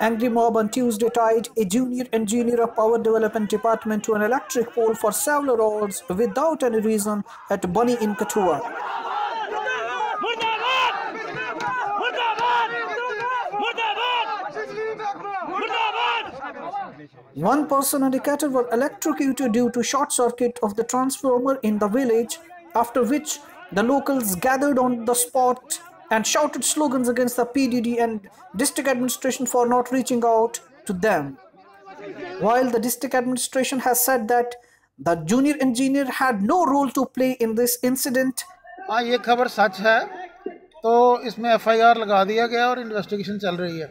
Angry mob on Tuesday tied a junior engineer of power development department to an electric pole for several hours without any reason at Bunny in Katua. One person and a cattle were electrocuted due to short circuit of the transformer in the village, after which the locals gathered on the spot and shouted slogans against the PDD and district administration for not reaching out to them. While the district administration has said that the junior engineer had no role to play in this incident, हाँ ये खबर सच है तो इसमें FIR लगा दिया गया और इन्वेस्टिगेशन चल रही है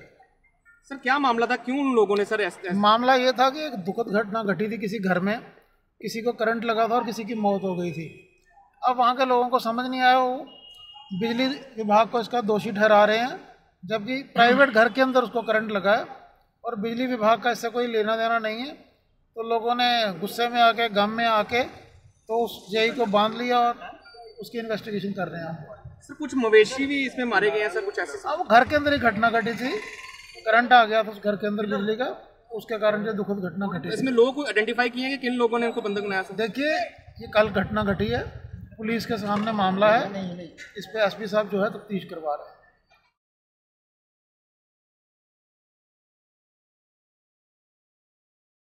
सर क्या मामला था क्यों उन लोगों ने सर ऐस- ऐस- मामला ये था कि एक दुखद घटना घटी थी किसी घर में किसी को करंट लगा था और किसी की मौत हो गई थी अब वहाँ के लोगों को समझ नहीं आया वो बिजली विभाग को इसका दोषी ठहरा रहे हैं जबकि प्राइवेट घर के अंदर उसको करंट लगा है और बिजली विभाग का इससे कोई लेना देना नहीं है। तो लोगों ने गुस्से में आके गम में आके तो उस जेई को बाँध लिया और उसकी इन्वेस्टिगेशन कर रहे हैं सर कुछ मवेशी भी इसमें मारे गए हैं सर कुछ ऐसे? अब घर के अंदर ही घटना घटी थी। करंट आ गया था उस घर के अंदर बिजली का उसके कारण ये दुखद घटना घटी इसमें लोग आइडेंटिफाई किए हैं कि किन लोगों ने उनको बंधक बनाया देखिए ये कल घटना घटी है। पुलिस के सामने मामला है। इस पर एसपी साहब जो है तफ्तीश करवा रहे हैं।